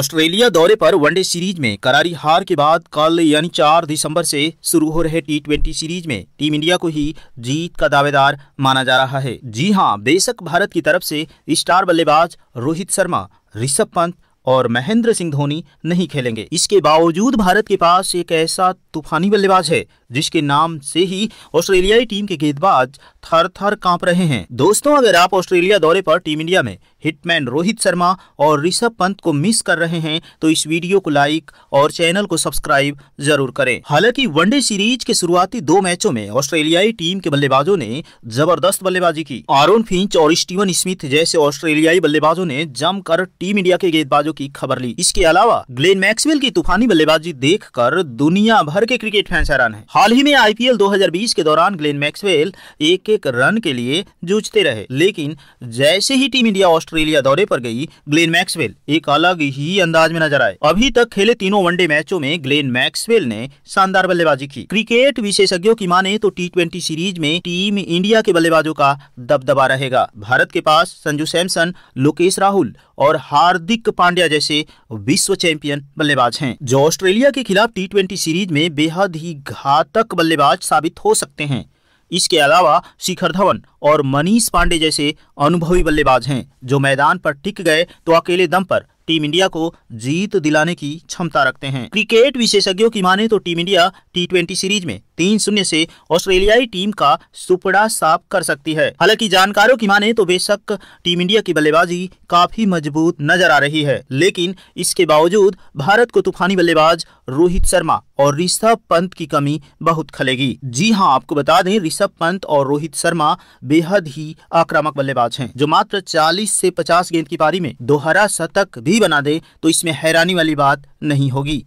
Australia दौरे पर one day series में करारी हार के बाद कल, यानी 4 दिसंबर से शुरू हो रहे टी सीरीज़ में टीम इंडिया को ही जीत का दावेदार माना जा रहा है। जी हाँ, बेशक भारत की तरफ़ से स्टार बल्लेबाज रोहित शर्मा, ऋषभ पंत और महेंद्र सिंह धोनी नहीं खेलेंगे। इसके बावजूद भारत के पास एक ऐसा तूफानी बल्लेबाज है, जिसके नाम से ही ऑस्ट्रेलियाई टीम के गेंदबाज थर थर काँप रहे हैं। दोस्तों, अगर आप ऑस्ट्रेलिया दौरे पर टीम इंडिया में हिटमैन रोहित शर्मा और ऋषभ पंत को मिस कर रहे हैं तो इस वीडियो को लाइक और चैनल को सब्सक्राइब ज़रूर करें। हालाँकि वनडे सीरीज़ के शुरुआती दो मैचों में ऑस्ट्रेलियाई टीम के बल्लेबाजों ने ज़बरदस्त बल्लेबाजी की। आरोन फिंच और स्टीवन स्मिथ जैसे ऑस्ट्रेलियाई बल्लेबाजों ने जमकर टीम इंडिया के गेंदबाजों की खबर ली। इसके अलावा ग्लेन मैक्सवेल की तूफानी बल्लेबाजी देखकर दुनिया भर के क्रिकेट फैंस हैरान है। हाल ही में आईपीएल 2020 के दौरान ग्लेन मैक्सवेल एक एक रन के लिए जूझते रहे, लेकिन जैसे ही टीम इंडिया ऑस्ट्रेलिया दौरे पर गई ग्लेन मैक्सवेल। एक अलग ही अंदाज में नज़र आए। अभी तक खेले तीनों वनडे मैचों में ग्लेन मैक्सवेल ने शानदार बल्लेबाजी की। क्रिकेट विशेषज्ञों की माने तो टी सीरीज़ में टीम इंडिया के बल्लेबाजों का दबदबा रहेगा। भारत के पास संजू सैमसन, लोकेश राहुल और हार्दिक पांड्या जैसे विश्व चैंपियन बल्लेबाज हैं। जो ऑस्ट्रेलिया के खिलाफ टी सीरीज़ में बेहद ही घातक बल्लेबाज साबित हो सकते हैं। इसके अलावा शिखर धवन और मनीष पांडे जैसे अनुभवी बल्लेबाज हैं, जो मैदान पर टिक गए तो अकेले दम पर टीम इंडिया को जीत दिलाने की क्षमता रखते हैं। क्रिकेट विशेषज्ञों की माने तो टीम इंडिया टी सीरीज़ में तीन शून्य से ऑस्ट्रेलियाई टीम का सुपड़ा साफ़ कर सकती है। हालाँकि जानकारों की माने तो बेशक टीम इंडिया की बल्लेबाजी काफ़ी मज़बूत नज़र आ रही है, लेकिन इसके बावजूद भारत को तूफानी बल्लेबाज रोहित शर्मा और ऋषभ पंत की कमी बहुत खलेगी। जी हाँ आपको बता दें, ऋषभ पंत और रोहित शर्मा बेहद ही आक्रामक बल्लेबाज हैं। जो मात्र 40 से 50 गेंद की पारी में दोहरा शतक भी बना दे तो इसमें हैरानी वाली बात नहीं होगी।